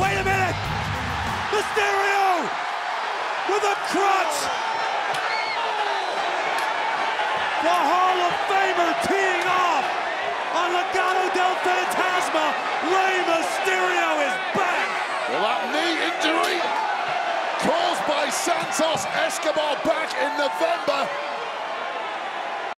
Wait a minute! Mysterio with a crutch! The Hall of Famer teeing off on Legado del Fantasma. Rey Mysterio is back! Well, that knee injury caused by Santos Escobar back in November